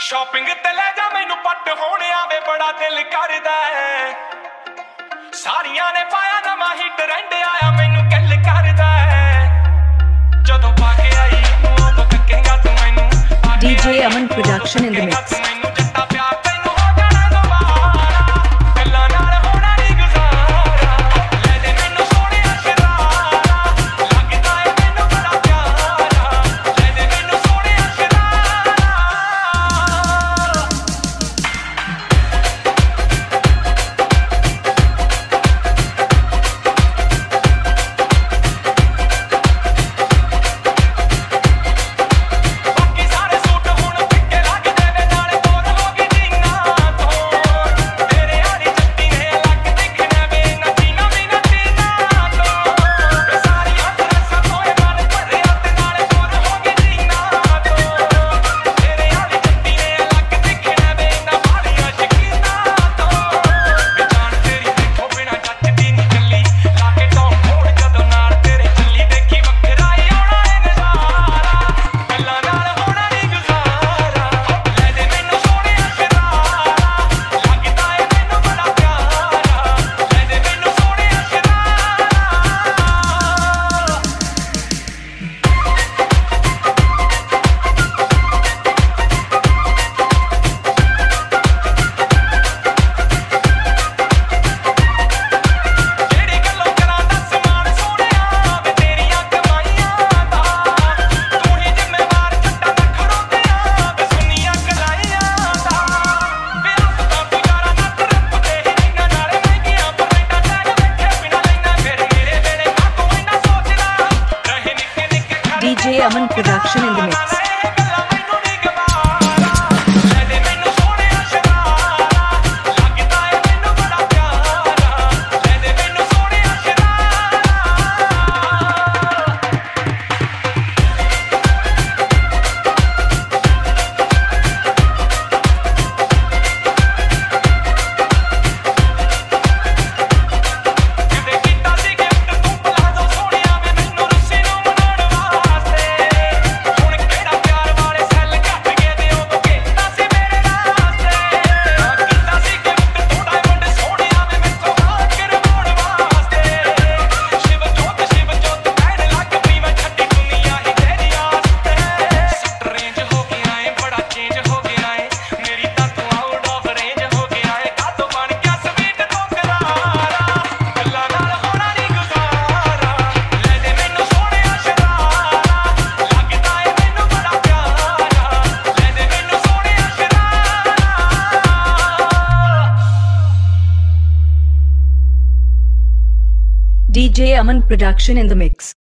Shopping ਤੇ ਲੈ ਜਾ ਮੈਨੂੰ ਪੱਟ ਹੋਣ ਆਵੇ ਬੜਾ ਦਿਲ ਕਰਦਾ ਹੈ ਸਾਰੀਆਂ ਨੇ ਪਾਇਆ ਨਵਾਂ ਹੀ ਟ੍ਰੈਂਡ ਆਇਆ ਮੈਨੂੰ ਕੱਲ ਕਰਦਾ ਹੈ ਜਦੋਂ ਪਾ ਕੇ ਆਈ ਉਹ ਬਕੇਗਾ ਤੂੰ ਮੈਨੂੰ DJ Aman production in the mix. DJ Aman Production in the mix. DJ Aman production in the mix.